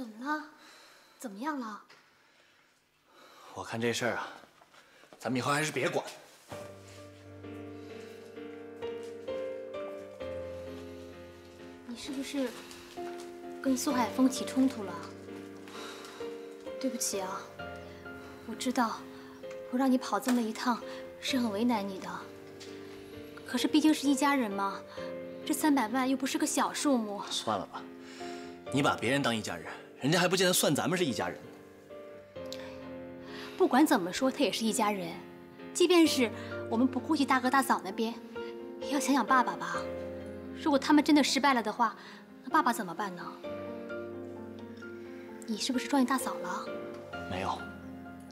怎么了？怎么样了？我看这事儿啊，咱们以后还是别管。你是不是跟苏海峰起冲突了？对不起啊，我知道我让你跑这么一趟是很为难你的，可是毕竟是一家人嘛，这三百万又不是个小数目。算了吧，你把别人当一家人，人家还不见得算咱们是一家人。不管怎么说，他也是一家人。即便是我们不顾及大哥大嫂那边，也要想想爸爸吧。如果他们真的失败了的话，那爸爸怎么办呢？你是不是撞见大嫂了？没有，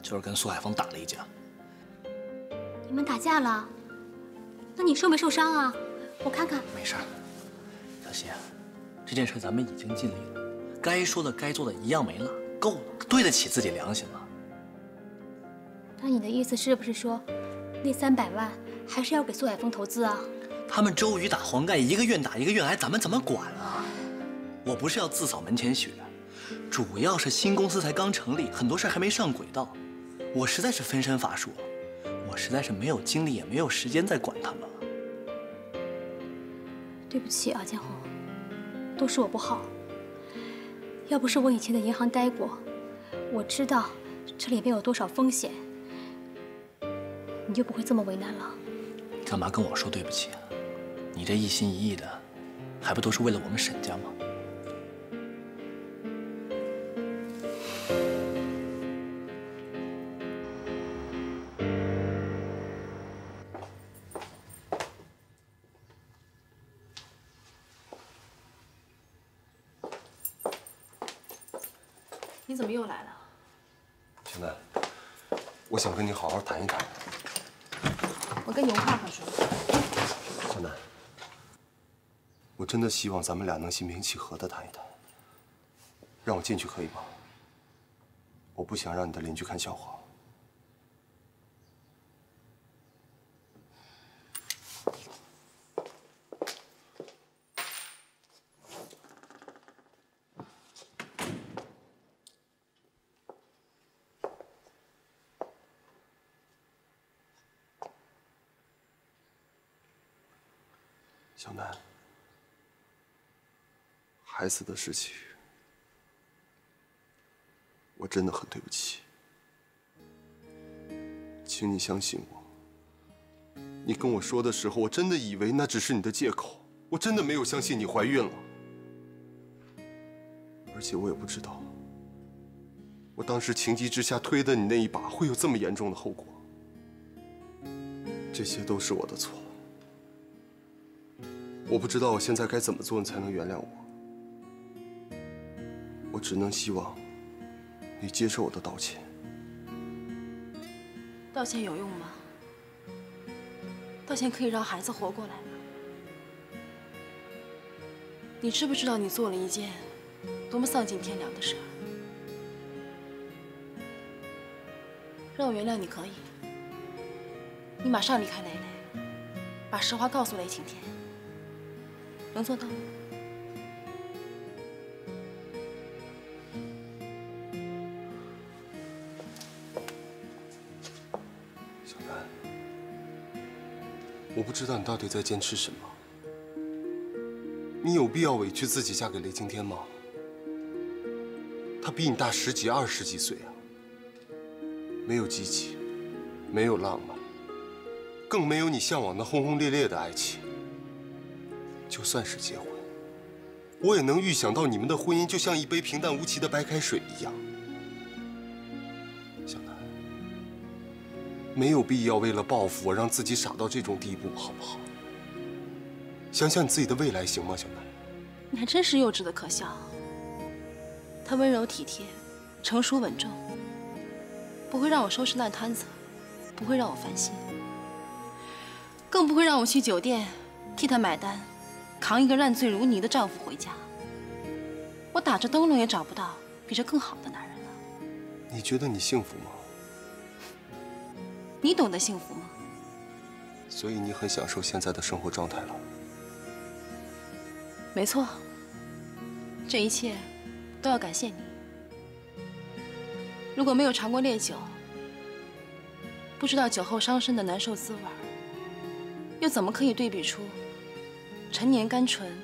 就是跟苏海峰打了一架。你们打架了？那你受没受伤啊？我看看。没事儿，小希，这件事咱们已经尽力了，该说的、该做的一样没了，够了，对得起自己良心了。那你的意思是不是说，那三百万还是要给苏海峰投资啊？他们周瑜打黄盖，一个愿打一个愿挨，咱们怎么管啊？我不是要自扫门前雪，主要是新公司才刚成立，很多事还没上轨道，我实在是分身乏术了，我实在是没有精力也没有时间再管他们了。对不起啊，建红，都是我不好。要不是我以前在银行待过，我知道这里边有多少风险，你就不会这么为难了。干嘛跟我说对不起啊？你这一心一意的，还不都是为了我们沈家吗？的希望咱们俩能心平气和的谈一谈。让我进去可以吗？我不想让你的邻居看笑话。小南，孩子的事情，我真的很对不起，请你相信我。你跟我说的时候，我真的以为那只是你的借口，我真的没有相信你怀孕了，而且我也不知道，我当时情急之下推的你那一把会有这么严重的后果。这些都是我的错。我不知道我现在该怎么做，你才能原谅我。我只能希望你接受我的道歉。道歉有用吗？道歉可以让孩子活过来吗？你知不知道你做了一件多么丧尽天良的事儿？让我原谅你可以，你马上离开蕾蕾，把实话告诉雷晴天。能做到吗？不知道你到底在坚持什么。你有必要委屈自己嫁给雷惊天吗？他比你大十几、二十几岁啊，没有激情，没有浪漫，更没有你向往的轰轰烈烈的爱情。就算是结婚，我也能预想到你们的婚姻就像一杯平淡无奇的白开水一样。没有必要为了报复我让自己傻到这种地步，好不好？想想你自己的未来，行吗，小南？你还真是幼稚的可笑。他温柔体贴，成熟稳重，不会让我收拾烂摊子，不会让我烦心，更不会让我去酒店替他买单，扛一个烂醉如泥的丈夫回家。我打着灯笼也找不到比这更好的男人了。你觉得你幸福吗？你懂得幸福吗？所以你很享受现在的生活状态了。没错，这一切都要感谢你。如果没有尝过烈酒，不知道酒后伤身的难受滋味又怎么可以对比出陈年甘醇、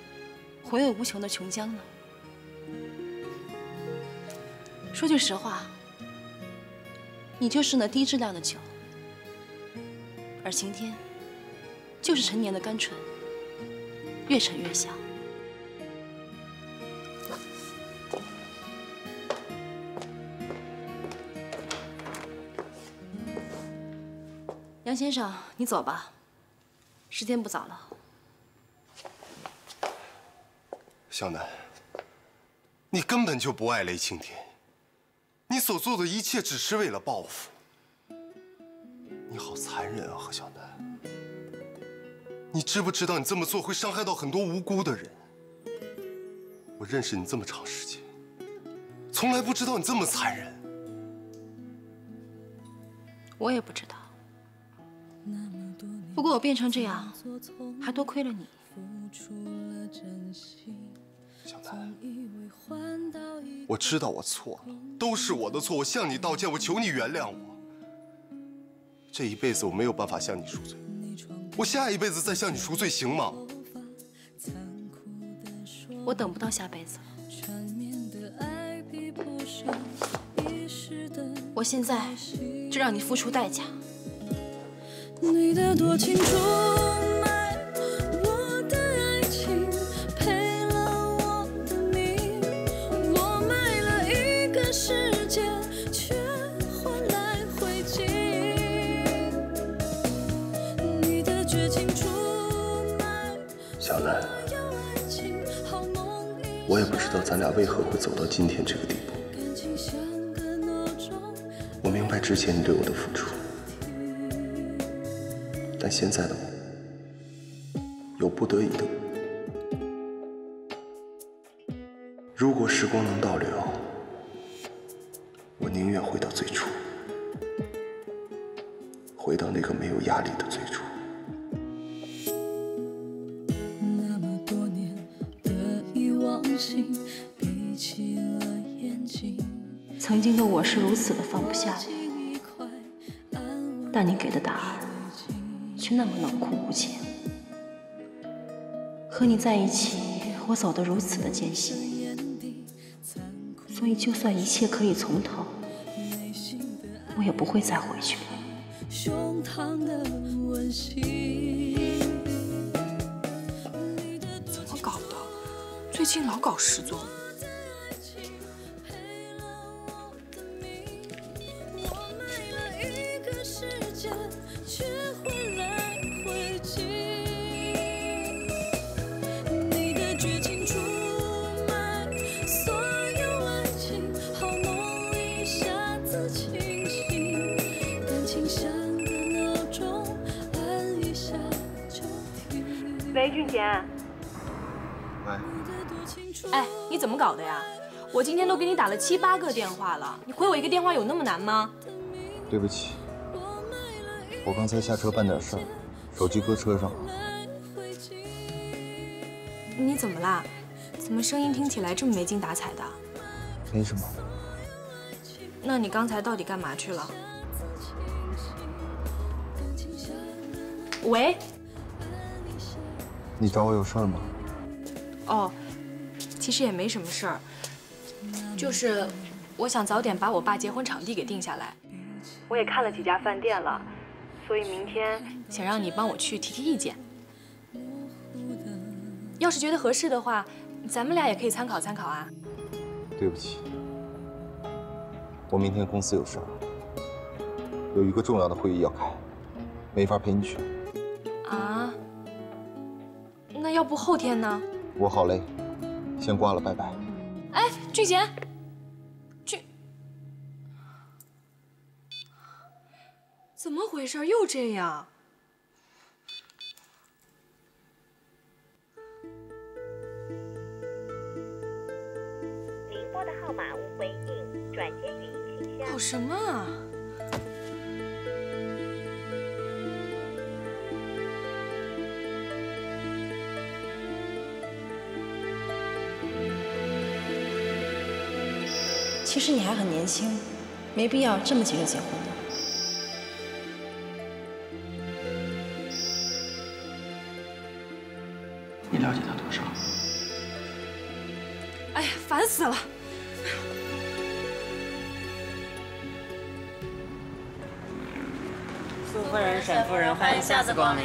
回味无穷的琼浆呢？说句实话，你就是那低质量的酒，而晴天就是陈年的甘醇，越陈越香。杨先生，你走吧，时间不早了。小南，你根本就不爱雷青天，你所做的一切只是为了报复。你好残忍啊，何小楠！你知不知道你这么做会伤害到很多无辜的人？我认识你这么长时间，从来不知道你这么残忍。我也不知道。不过我变成这样，还多亏了你。小楠，我知道我错了，都是我的错，我向你道歉，我求你原谅我。这一辈子我没有办法向你赎罪，我下一辈子再向你赎罪，行吗？我等不到下辈子了。我现在就让你付出代价。你的多情出我也不知道咱俩为何会走到今天这个地步。我明白之前你对我的付出。但现在的我，有不得已的。如果时光能倒流，我宁愿回到最初，回到那个没有压力的最初。是如此的放不下你，但你给的答案。却那么冷酷无情。和你在一起，我走得如此的艰辛，所以就算一切可以从头，我也不会再回去了。怎么搞的？最近老搞失踪。喂。哎，你怎么搞的呀？我今天都给你打了七八个电话了，你回我一个电话有那么难吗？对不起，我刚才下车办点事儿，手机搁车上了。你怎么啦？怎么声音听起来这么没精打采的？没什么。那你刚才到底干嘛去了？喂？你找我有事儿吗？哦，其实也没什么事儿，就是我想早点把我爸结婚场地给定下来。我也看了几家饭店了，所以明天想让你帮我去提提意见。要是觉得合适的话，咱们俩也可以参考参考啊。对不起，我明天公司有事儿，有一个重要的会议要开，没法陪你去。啊？那要不后天呢？我好累，先挂了，拜拜。哎，俊贤，俊，怎么回事？又这样？您拨的号码无回应，转接语音信箱。搞什么啊？其实你还很年轻，没必要这么急着结婚的。你了解他多少？哎呀，烦死了！苏夫人、沈夫人，欢迎下次光临。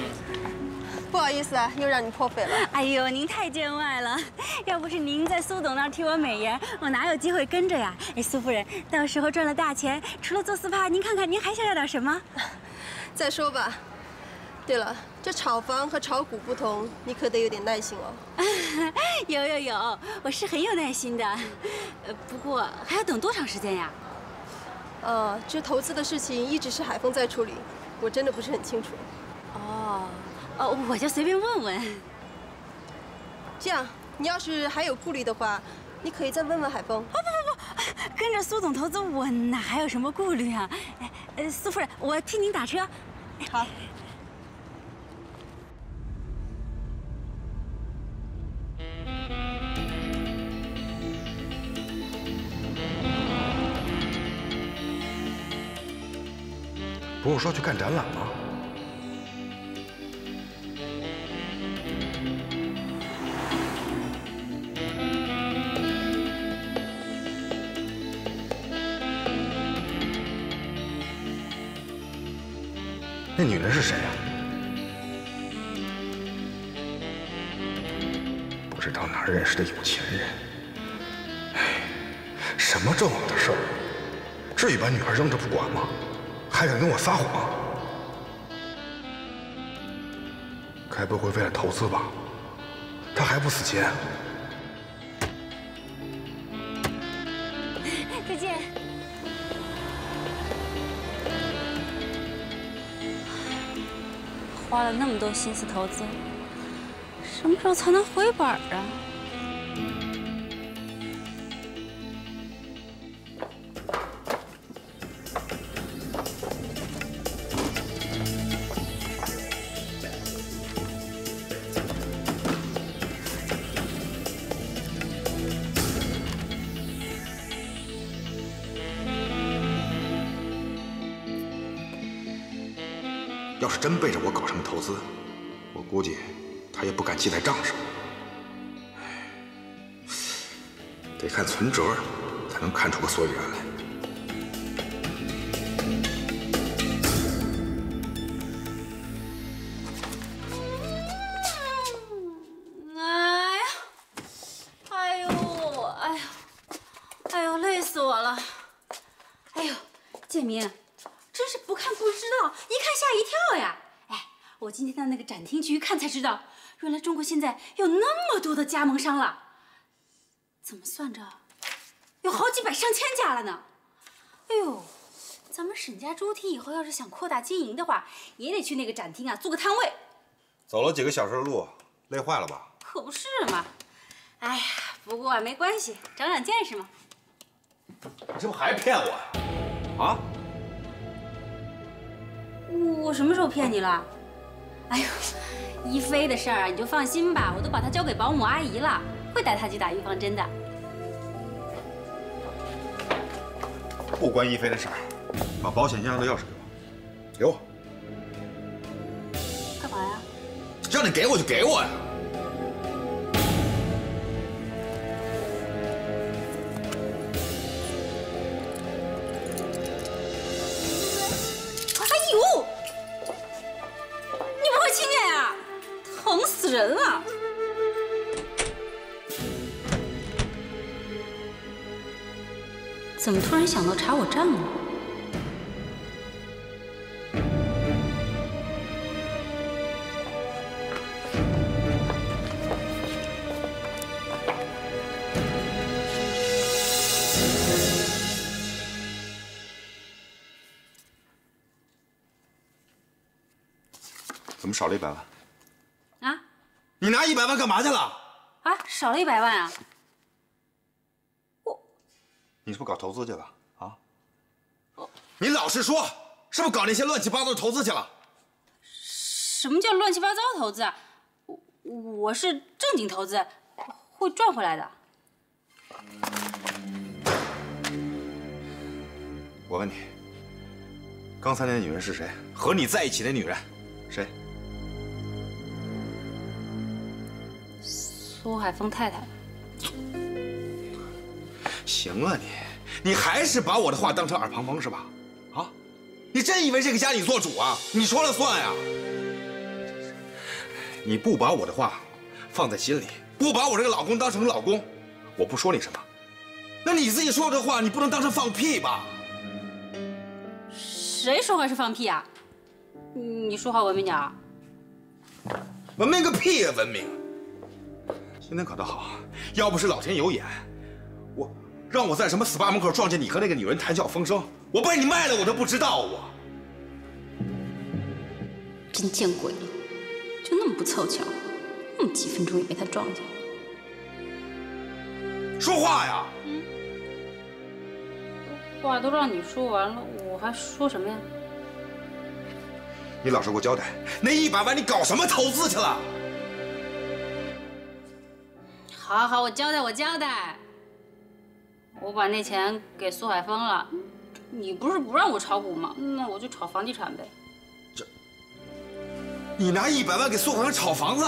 不好意思啊，又让你破费了。哎呦，您太见外了！要不是您在苏董那儿替我美颜，我哪有机会跟着呀？哎，苏夫人，到时候赚了大钱，除了做 SPA，您看看您还想要点什么？再说吧。对了，这炒房和炒股不同，你可得有点耐心哦。有有有，我是很有耐心的。呃，不过还要等多长时间呀？呃，这投资的事情一直是海峰在处理，我真的不是很清楚。哦。哦，我就随便问问。这样，你要是还有顾虑的话，你可以再问问海峰。不不不不，跟着苏总投资，我哪还有什么顾虑啊？哎，呃，苏夫人，我替您打车。好。不是说去看展览吗？女人是谁呀？不知道哪儿认识的有钱人。哎，什么正网的事儿，至于把女孩扔着不管吗？还敢跟我撒谎？该不会为了投资吧？他还不死心？花了那么多心思投资，什么时候才能回本啊？存折，才能看出个所以然来。哎呀，哎呦，哎呦，哎呦，累死我了！哎呦，建明，真是不看不知道，一看吓一跳呀！哎，我今天到那个展厅去一看才知道，原来中国现在有那么多的加盟商了，怎么算着，有好几百上千家了呢！哎呦，咱们沈家猪蹄以后要是想扩大经营的话，也得去那个展厅啊租个摊位。走了几个小时的路，累坏了吧？可不是嘛！哎呀，不过没关系，长长见识嘛。你这不还骗我呀？啊？我什么时候骗你了？哎呦，一菲的事儿你就放心吧，我都把她交给保姆阿姨了，会带她去打预防针的。不关一菲的事儿，把保险箱的钥匙给我，给我，干嘛呀？让你给我就给我呀！怎么突然想到查我账了？怎么少了一百万？啊你拿一百万干嘛去了？啊，少了一百万啊！你是不是搞投资去了啊？你老实说，是不是搞那些乱七八糟的投资去了？什么叫乱七八糟投资啊？我我是正经投资，会赚回来的。我问你，刚才那女人是谁？和你在一起的女人，谁？苏海峰太太，行啊你，你还是把我的话当成耳旁风是吧？啊，你真以为这个家你做主啊？你说了算呀？你不把我的话放在心里，不把我这个老公当成老公，我不说你什么。那你自己说这话，你不能当成放屁吧？谁说话是放屁啊？你说话文明点啊！文明个屁呀、文明！今天可倒好，要不是老天有眼，我让我在什么 SPA 门口撞见你和那个女人谈笑风生，我被你卖了我都不知道我。真见鬼了，就那么不凑巧，那么几分钟也被他撞见。说话呀！话都让你说完了，我还说什么呀？你老实给我交代，那一百万你搞什么投资去了？好好好，我交代，我交代。我把那钱给苏海峰了。你不是不让我炒股吗？那我就炒房地产呗。这你拿一百万给苏海峰炒房子？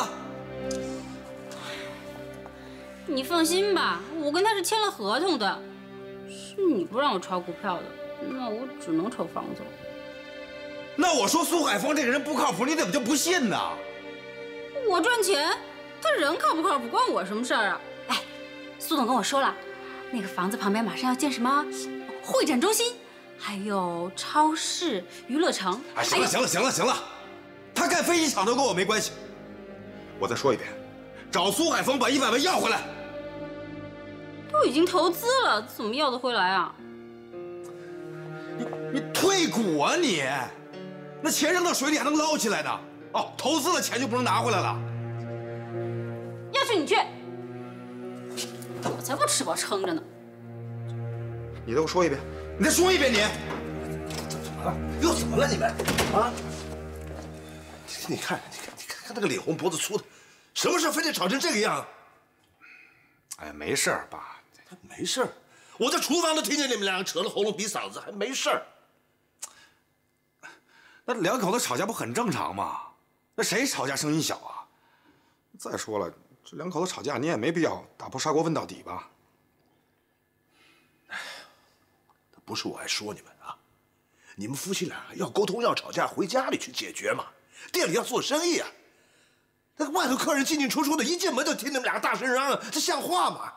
你放心吧，我跟他是签了合同的。是你不让我炒股票的，那我只能炒房子了。那我说苏海峰这个人不靠谱，你怎么就不信呢？我赚钱，他人靠不靠谱关我什么事儿啊？哎，苏总跟我说了，那个房子旁边马上要建什么会展中心，还有超市、娱乐城。哎，行了行了行了行了，他盖飞机场都跟我没关系。我再说一遍，找苏海峰把一百万要回来。都已经投资了，怎么要得回来啊？你退股啊你！那钱扔到水里还能捞起来呢？哦，投资了钱就不能拿回来了？要去你去，我才不吃饱撑着呢。你再给我说一遍，你再说一遍你！怎么了？又怎么了你们？啊？你看，你看，你看看那个脸红脖子粗的，什么事非得吵成这个样？哎，没事儿，爸。没事儿，我在厨房都听见你们两个扯了喉咙比嗓子，还没事儿。那两口子吵架不很正常吗？那谁吵架声音小啊？再说了，这两口子吵架，你也没必要打破砂锅问到底吧？哎不是我爱说你们啊，你们夫妻俩要沟通要吵架，回家里去解决嘛。店里要做生意啊，那个外头客人进进出出的，一进门就听你们俩大声嚷嚷，这像话吗？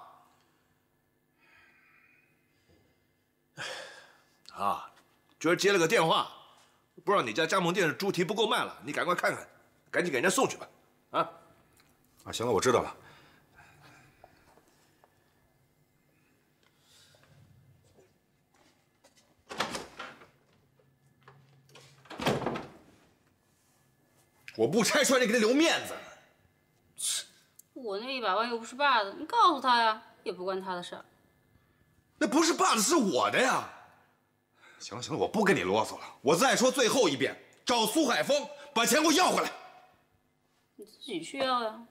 啊，今儿接了个电话，不知道你家加盟店的猪蹄不够卖了，你赶快看看，赶紧给人家送去吧。啊，啊，行了，我知道了。我不拆穿你，给他留面子。我那一百万又不是爸的，你告诉他呀，也不关他的事儿。那不是爸的，是我的呀。行了行了，我不跟你啰嗦了。我再说最后一遍，找苏海峰把钱给我要回来。你自己去要呀。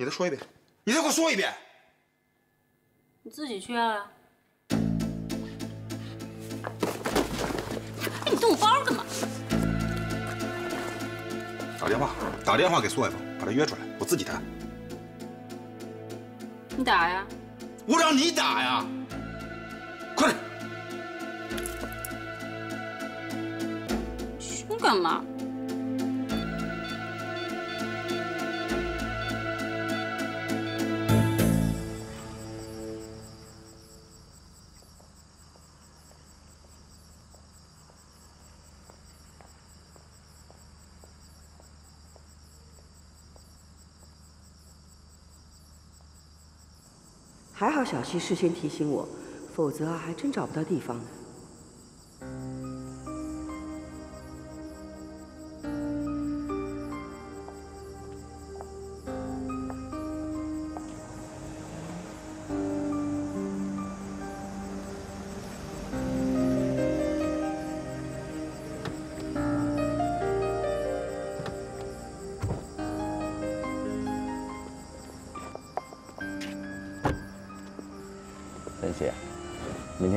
你再说一遍，你再给我说一遍。你自己去要呀。你动我包干嘛？打电话，打电话给苏海峰，把他约出来，我自己谈。你打呀。我让你打呀。快点。凶干嘛？赵小七事先提醒我，否则还真找不到地方呢。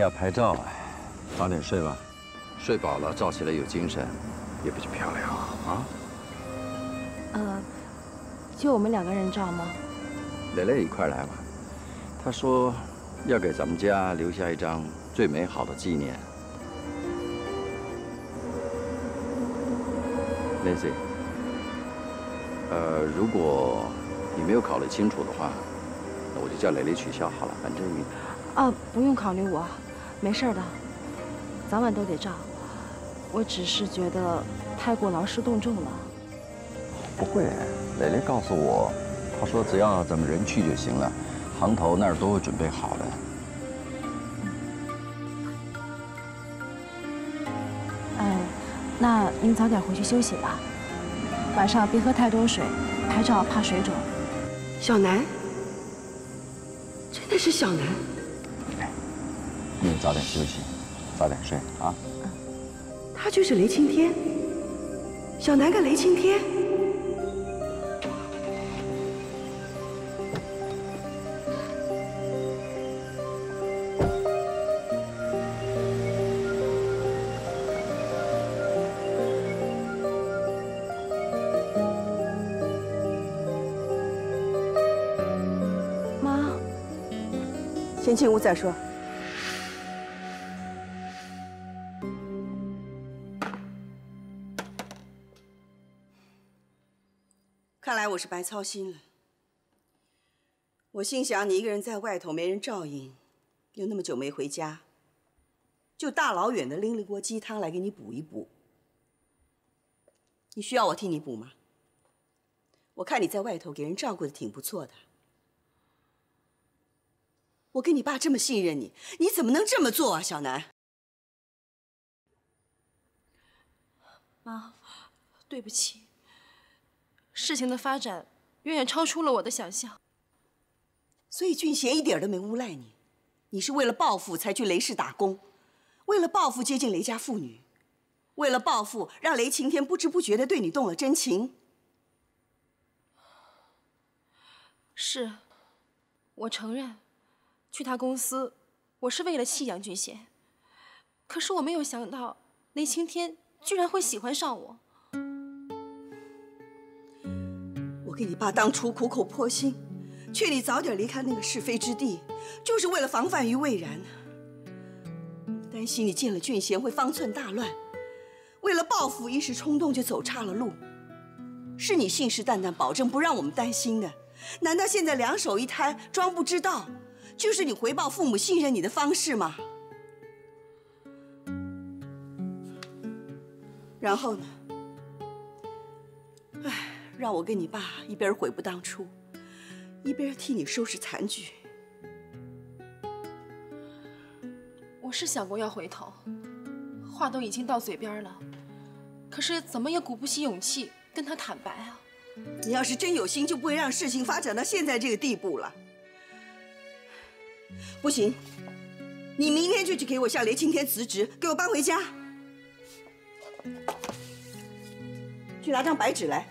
要拍照啊，早点睡吧，睡饱了照起来有精神，也比较漂亮啊。呃，就我们两个人照吗？蕾蕾一块来吧，她说要给咱们家留下一张最美好的纪念。Nancy，呃，如果你没有考虑清楚的话，那我就叫蕾蕾取消好了，反正你。啊，不用考虑我，没事的，早晚都得照。我只是觉得太过劳师动众了。不会，蕾蕾告诉我，她说只要咱们人去就行了，行头那儿都会准备好的。嗯，那您早点回去休息吧，晚上别喝太多水，拍照怕水肿。小南，真的是小南。早点休息，早点睡啊。他就是雷青天，小南跟雷青天。妈，先进屋再说。看来我是白操心了。我心想你一个人在外头没人照应，又那么久没回家，就大老远的拎了锅鸡汤来给你补一补。你需要我替你补吗？我看你在外头给人照顾的挺不错的。我跟你爸这么信任你，你怎么能这么做啊，小南？妈，对不起。事情的发展远远超出了我的想象，所以俊贤一点都没诬赖你。你是为了报复才去雷氏打工，为了报复接近雷家妇女，为了报复让雷晴天不知不觉的对你动了真情。是，我承认，去他公司，我是为了气杨俊贤。可是我没有想到，雷晴天居然会喜欢上我。我跟你爸当初苦口婆心，劝你早点离开那个是非之地，就是为了防范于未然。担心你见了俊贤会方寸大乱，为了报复一时冲动就走岔了路。是你信誓旦旦保证不让我们担心的，难道现在两手一摊装不知道，就是你回报父母信任你的方式吗？然后呢？唉。让我跟你爸一边悔不当初，一边替你收拾残局。我是想过要回头，话都已经到嘴边了，可是怎么也鼓不起勇气跟他坦白啊！你要是真有心，就不会让事情发展到现在这个地步了。不行，你明天就去给我向雷青天辞职，给我搬回家。去拿张白纸来，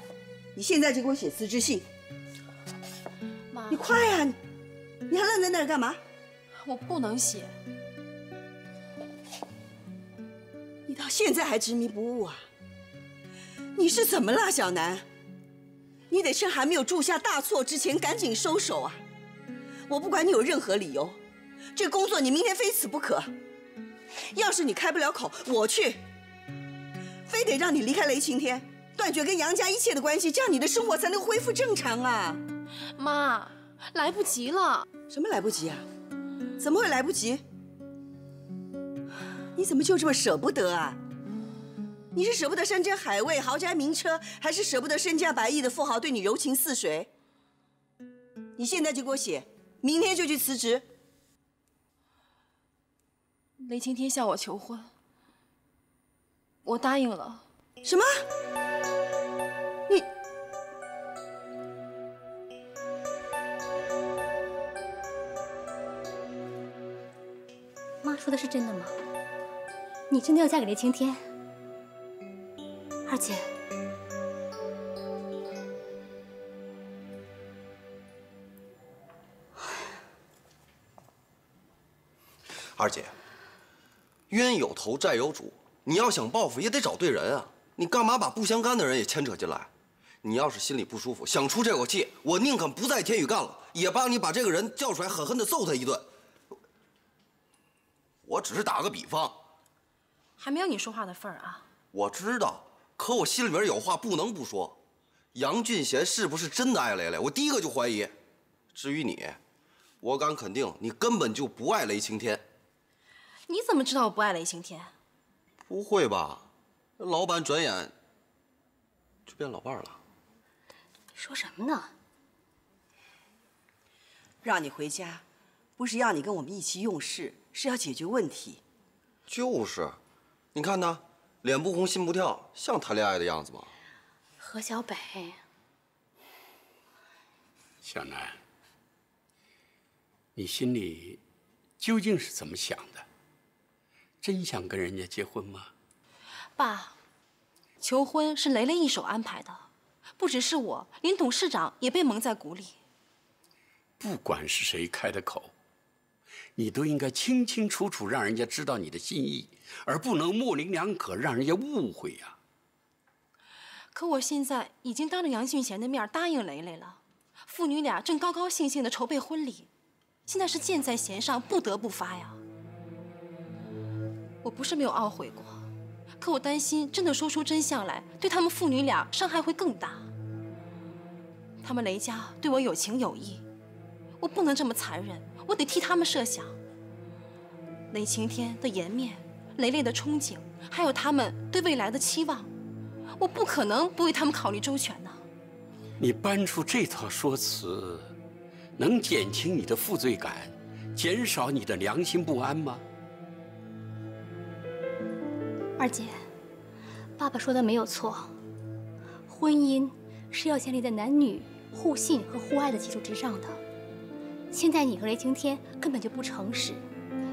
你现在就给我写辞职信。妈，你快呀！你还愣在那儿干嘛？我不能写。你到现在还执迷不悟啊？你是怎么了，小南？你得趁还没有铸下大错之前赶紧收手啊！我不管你有任何理由，这工作你明天非辞不可。要是你开不了口，我去。非得让你离开雷晴天，断绝跟杨家一切的关系，这样你的生活才能恢复正常啊！妈，来不及了。什么来不及啊？怎么会来不及？你怎么就这么舍不得啊？你是舍不得山珍海味、豪宅名车，还是舍不得身价百亿的富豪对你柔情似水？你现在就给我写，明天就去辞职。雷晴天向我求婚，我答应了。什么？说的是真的吗？你真的要嫁给雷晴天？二姐，二姐，冤有头债有主，你要想报复也得找对人啊！你干嘛把不相干的人也牵扯进来？你要是心里不舒服，想出这口气，我宁肯不在天宇干了，也帮你把这个人叫出来，狠狠的揍他一顿。我只是打个比方，还没有你说话的份儿啊！我知道，可我心里面有话不能不说。杨俊贤是不是真的爱蕾蕾？我第一个就怀疑。至于你，我敢肯定，你根本就不爱雷晴天。你怎么知道我不爱雷晴天？不会吧？老板转眼就变老伴了。说什么呢？让你回家，不是要你跟我们一起用事，是要解决问题。就是，你看他，脸不红心不跳，像谈恋爱的样子吗？何小北，小南，你心里究竟是怎么想的？真想跟人家结婚吗？爸，求婚是雷雷一手安排的。不只是我，连董事长也被蒙在鼓里。不管是谁开的口，你都应该清清楚楚让人家知道你的心意，而不能模棱两可，让人家误会呀。可我现在已经当着杨俊贤的面答应雷雷了，父女俩正高高兴兴的筹备婚礼，现在是箭在弦上，不得不发呀。我不是没有懊悔过，可我担心真的说出真相来，对他们父女俩伤害会更大。他们雷家对我有情有义，我不能这么残忍，我得替他们设想。雷晴天的颜面，雷雷的憧憬，还有他们对未来的期望，我不可能不为他们考虑周全呢。你搬出这套说辞，能减轻你的负罪感，减少你的良心不安吗？二姐，爸爸说的没有错，婚姻是要建立在男女。互信和互爱的基础之上的。现在你和雷晴天根本就不诚实，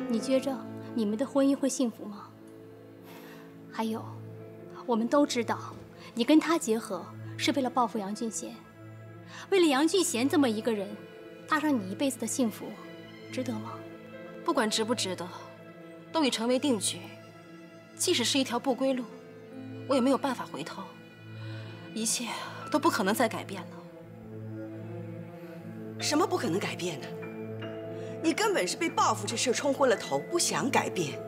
你觉着你们的婚姻会幸福吗？还有，我们都知道，你跟他结合是为了报复杨俊贤，为了杨俊贤这么一个人，搭上你一辈子的幸福，值得吗？不管值不值得，都已成为定局。即使是一条不归路，我也没有办法回头，一切都不可能再改变了。什么不可能改变呢？你根本是被报复这事冲昏了头，不想改变。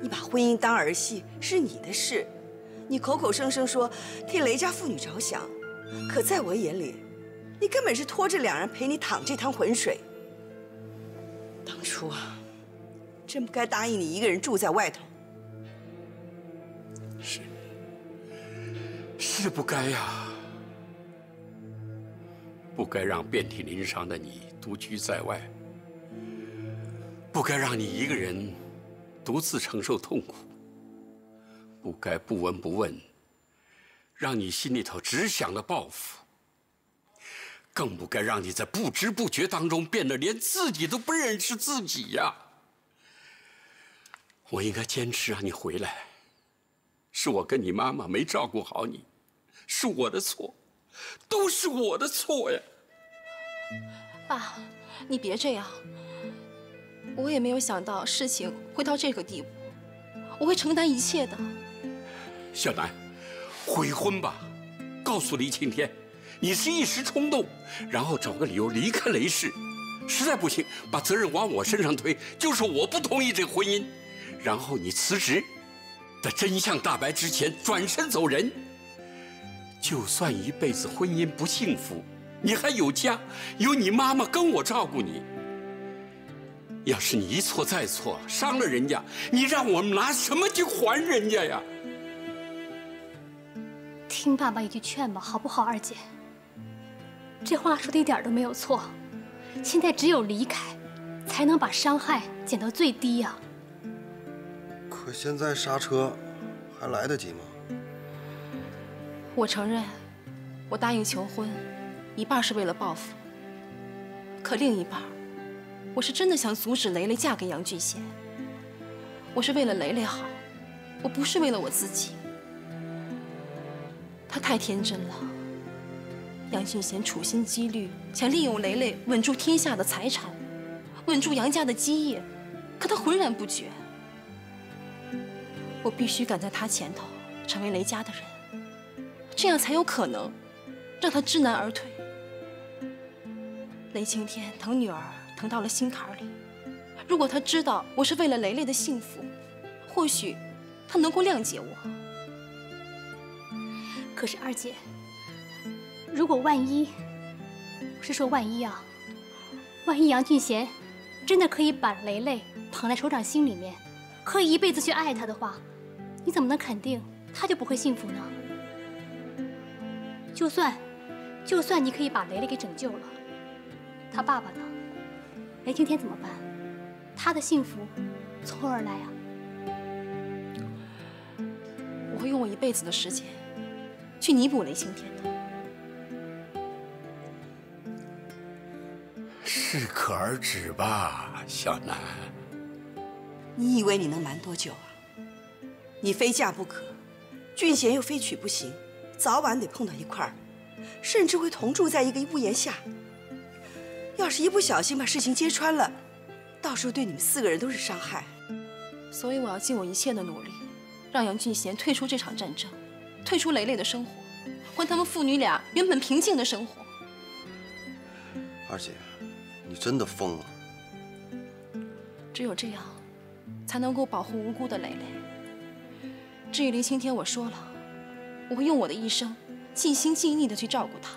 你把婚姻当儿戏是你的事，你口口声声说替雷家妇女着想，可在我眼里，你根本是拖着两人陪你淌这趟浑水。当初啊，真不该答应你一个人住在外头。是，是不该呀。不该让遍体鳞伤的你独居在外，不该让你一个人独自承受痛苦，不该不闻不问，让你心里头只想着报复，更不该让你在不知不觉当中变得连自己都不认识自己呀！我应该坚持让你回来，是我跟你妈妈没照顾好你，是我的错，都是我的错呀。爸，你别这样。我也没有想到事情会到这个地步，我会承担一切的。小南，悔婚吧，告诉黎青天，你是一时冲动，然后找个理由离开雷氏，实在不行把责任往我身上推，就是我不同意这个婚姻，然后你辞职，在真相大白之前转身走人。就算一辈子婚姻不幸福，你还有家，有你妈妈跟我照顾你。要是你一错再错，伤了人家，你让我们拿什么去还人家呀？听爸爸一句劝吧，好不好，二姐？这话说的一点都没有错。现在只有离开，才能把伤害减到最低呀。可现在刹车还来得及吗？我承认，我答应求婚，一半是为了报复，可另一半。我是真的想阻止雷雷嫁给杨俊贤。我是为了雷雷好，我不是为了我自己。他太天真了。杨俊贤处心积虑想利用雷雷稳住天下的财产，稳住杨家的基业，可他浑然不觉。我必须赶在他前头，成为雷家的人，这样才有可能让他知难而退。雷青天疼女儿。疼到了心坎里。如果他知道我是为了雷雷的幸福，或许他能够谅解我。可是二姐，如果万一，是说万一啊，万一杨俊贤真的可以把雷雷捧在手掌心里面，可以一辈子去爱她的话，你怎么能肯定他就不会幸福呢？就算，就算你可以把雷雷给拯救了，他爸爸呢？雷青天怎么办？他的幸福从何而来啊？我会用我一辈子的时间去弥补雷青天的。适可而止吧，小南。你以为你能瞒多久啊？你非嫁不可，俊贤又非娶不行，早晚得碰到一块儿，甚至会同住在一个屋檐下。要是一不小心把事情揭穿了，到时候对你们四个人都是伤害。所以我要尽我一切的努力，让杨俊贤退出这场战争，退出雷雷的生活，还他们父女俩原本平静的生活。二姐，你真的疯了。只有这样，才能够保护无辜的蕾蕾。至于林青天，我说了，我会用我的一生尽心尽力的去照顾他，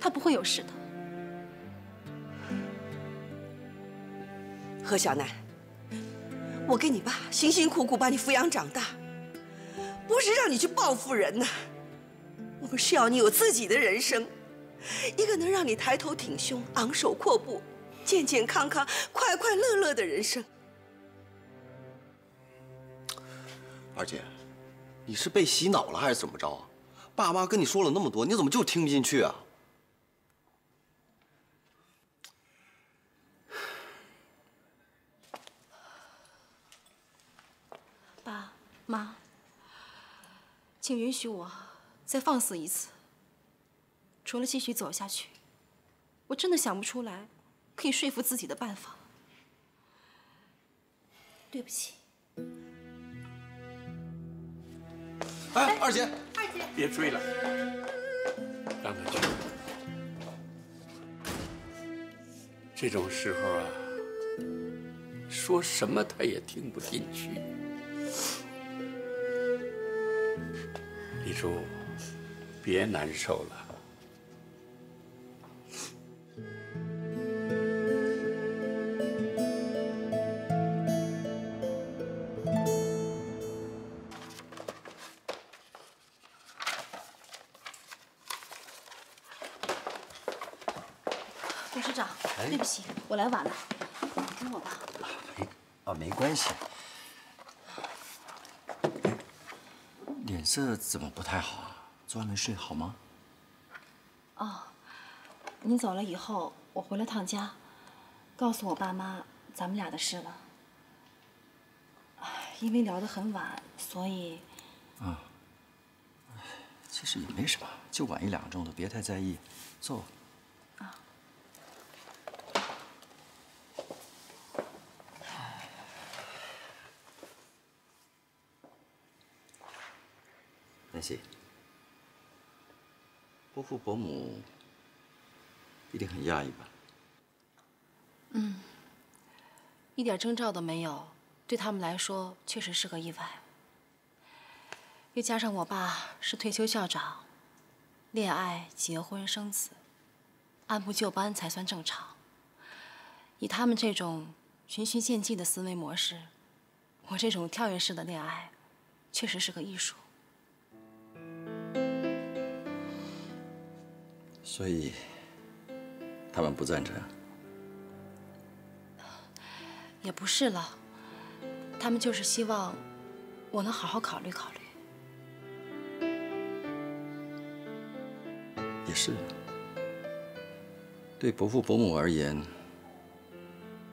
他不会有事的。何小楠，我跟你爸辛辛苦苦把你抚养长大，不是让你去报复人呐。我们是要你有自己的人生，一个能让你抬头挺胸、昂首阔步、健健康康、快快乐乐的人生。二姐，你是被洗脑了还是怎么着啊？爸妈跟你说了那么多，你怎么就听不进去啊？爸妈，请允许我再放肆一次。除了继续走下去，我真的想不出来可以说服自己的办法。对不起。哎，二姐，二姐，别追了，让他去。这种时候啊，说什么他也听不进去。李叔，别难受了。董事长，对不起，我来晚了，跟我吧。没啊，没关系。脸色怎么不太好啊？昨晚没睡好吗？哦，你走了以后，我回了趟家，告诉我爸妈咱们俩的事了。因为聊得很晚，所以啊，其实也没什么，就晚一两个钟头，别太在意。坐。南希，伯父伯母一定很压抑吧？嗯，一点征兆都没有，对他们来说确实是个意外。又加上我爸是退休校长，恋爱、结婚、生子，按部就班才算正常。以他们这种循序渐进的思维模式，我这种跳跃式的恋爱，确实是个艺术。所以，他们不赞成。也不是了，他们就是希望我能好好考虑考虑。也是，对伯父伯母而言，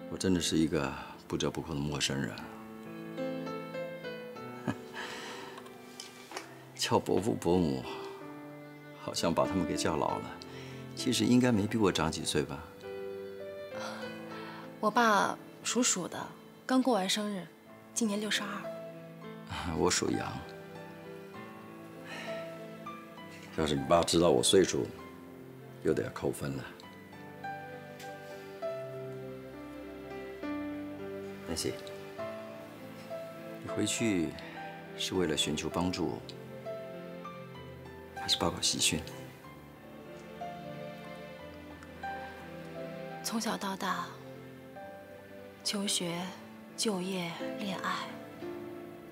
我真的是一个不折不扣的陌生人。叫伯父伯母，好像把他们给叫老了。其实应该没比我长几岁吧？我爸属鼠的，刚过完生日，今年六十二。我属羊。要是你爸知道我岁数，又得要扣分了。南希，你回去是为了寻求帮助，还是报告喜讯？从小到大，求学、就业、恋爱，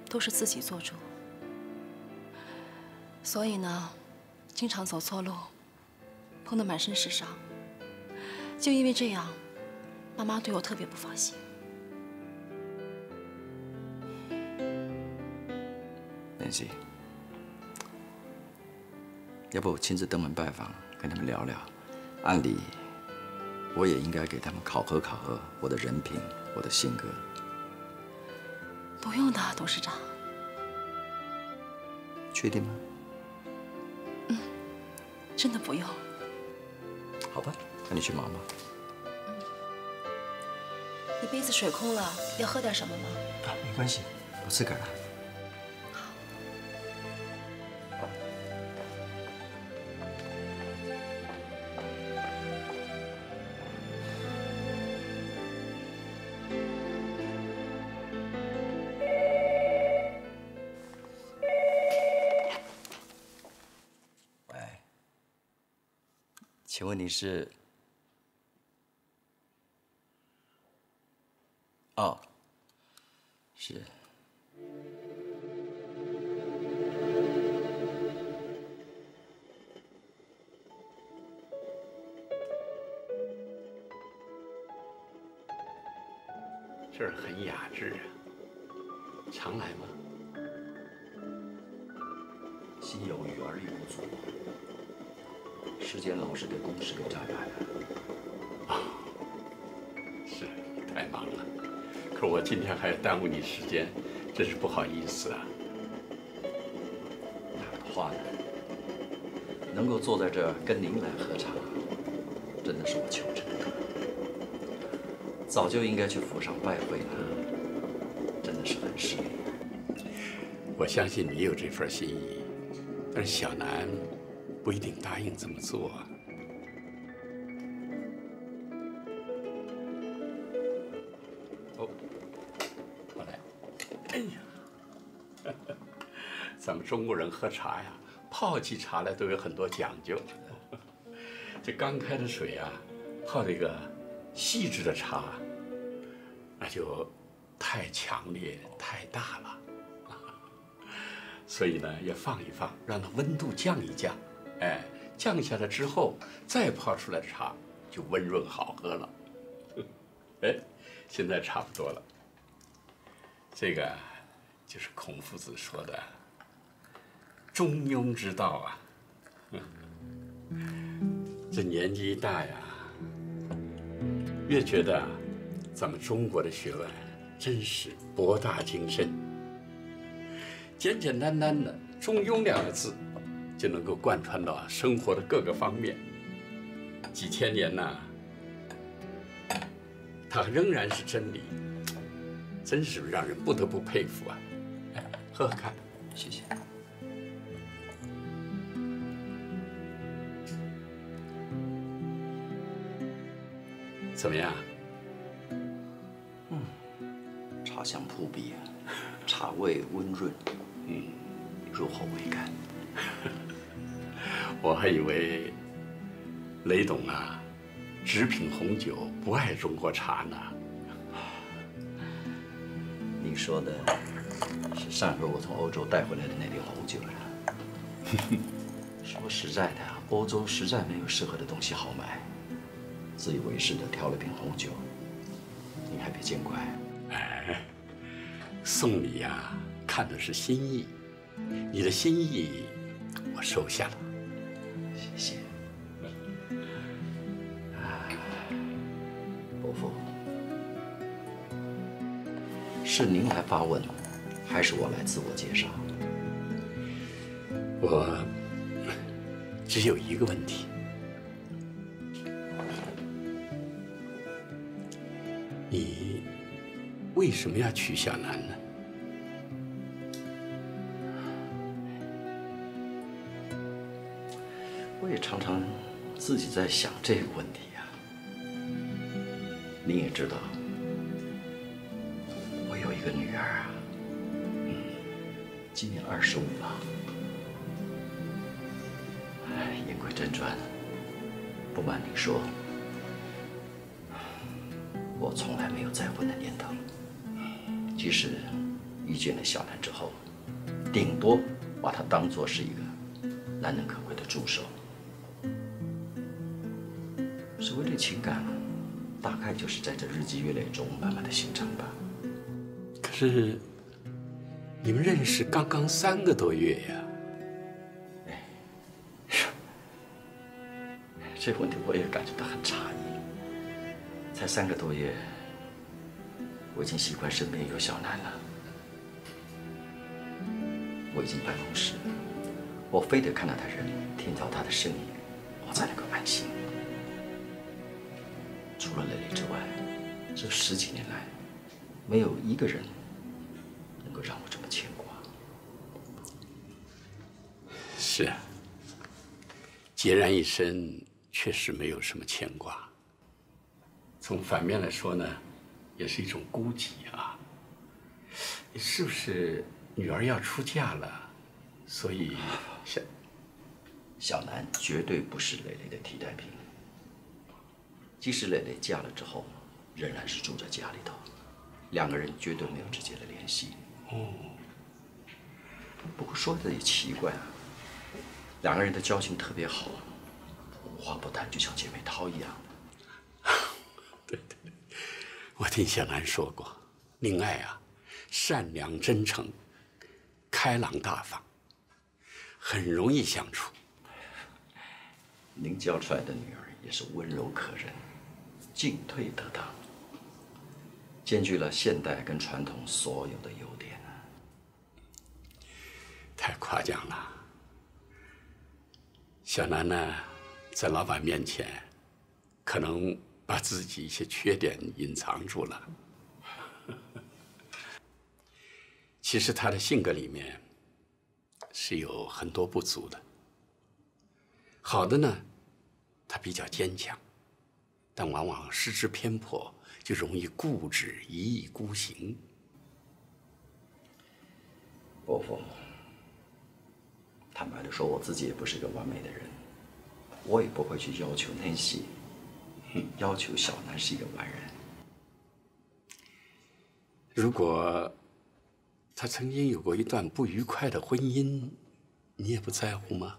都是自己做主，所以呢。经常走错路，碰得满身是伤。就因为这样，妈妈对我特别不放心。莲希，要不我亲自登门拜访，跟他们聊聊？按理，我也应该给他们考核考核我的人品，我的性格。不用的，董事长。确定吗？嗯真的不用。好吧，那你去忙吧。你杯子水空了，要喝点什么吗？啊，没关系，我自个儿来。你是？时间，真是不好意思啊。哪的话呢？能够坐在这跟您来喝茶，真的是我求之不得。早就应该去府上拜会了，真的是很失礼。我相信你有这份心意，但是小南。不一定答应这么做。哦，中国人喝茶呀，泡起茶来都有很多讲究。这刚开的水啊，泡这个细致的茶，那就太强烈、太大了。所以呢，要放一放，让它温度降一降。哎，降下来之后，再泡出来的茶就温润好喝了。哎，现在差不多了。这个就是孔夫子说的“中庸之道”啊。这年纪一大呀，越觉得咱们中国的学问真是博大精深。简简单单的“中庸”两个字，就能够贯穿到生活的各个方面。几千年呐，它仍然是真理，真是让人不得不佩服啊！喝喝看，谢谢。怎么样？嗯，茶香扑鼻，茶味温润，嗯，入喉微甘。我还以为雷董啊，只品红酒，不爱中国茶呢。你说的是上回我从欧洲带回来的那瓶红酒呀？说实在的，欧洲实在没有适合的东西好买。自以为是的挑了瓶红酒，你还别见怪。哎，送礼呀，看的是心意，你的心意我收下了，谢谢。伯父，是您来发问，还是我来自我介绍？我只有一个问题。为什么要娶小南呢？我也常常自己在想这个问题呀。你也知道，我有一个女儿啊，今年二十五了。言归正传，不瞒你说。我从来没有再婚的念头。即使遇见了小兰之后，顶多把她当做是一个难能可贵的助手。所谓的情感，大概就是在这日积月累中慢慢的形成吧。可是，你们认识刚刚三个多月呀？哎，这问题我也感觉到很诧异。才三个多月，我已经习惯身边有小南了。我已经办公室，我非得看到他人，听到他的声音，我才能够安心。除了蕾蕾之外，这十几年来，没有一个人能够让我这么牵挂。是啊，孑然一身，确实没有什么牵挂。从反面来说呢，也是一种孤寂啊。是不是女儿要出嫁了，所以小小南绝对不是蕾蕾的替代品。即使蕾蕾嫁了之后，仍然是住在家里头，两个人绝对没有直接的联系。哦。不过说的也奇怪啊，两个人的交情特别好，无话不谈，就像姐妹淘一样。我听小兰说过，宁爱啊，善良真诚，开朗大方，很容易相处。您教出来的女儿也是温柔可人，进退得当，兼具了现代跟传统所有的优点。太夸奖了，小南呢，在老板面前，可能。把自己一些缺点隐藏住了。其实他的性格里面是有很多不足的。好的呢，他比较坚强，但往往失之偏颇，就容易固执、一意孤行。伯父，坦白的说，我自己也不是个完美的人，我也不会去要求那些。要求小南是一个完人。如果他曾经有过一段不愉快的婚姻，你也不在乎吗？